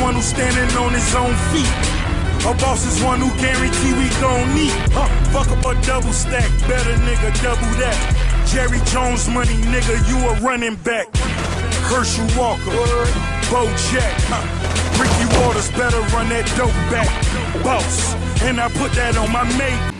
one who's standing on his own feet. A boss is one who guarantee we gon' need. Huh, fuck up a double stack, better nigga, double that. Jerry Jones money, nigga, you a running back. Herschel Walker, Bo Jack, huh. Ricky Watters better run that dope back. Boss, and I put that on my mate.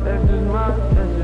this is my,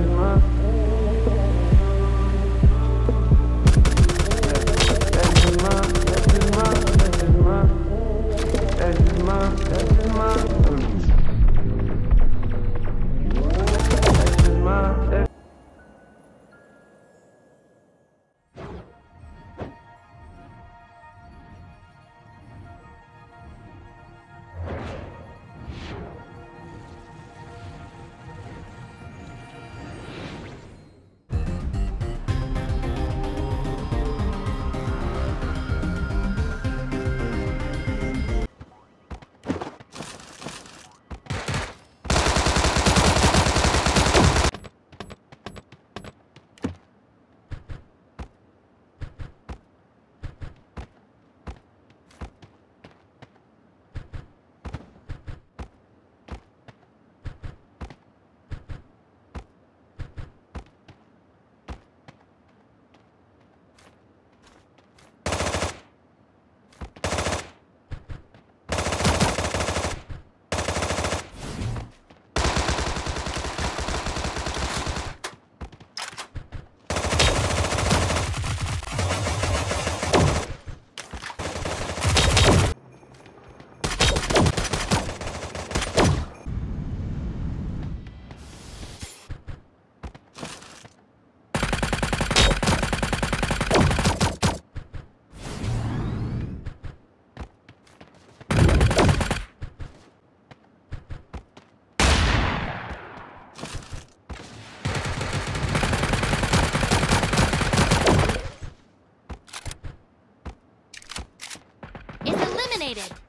activated.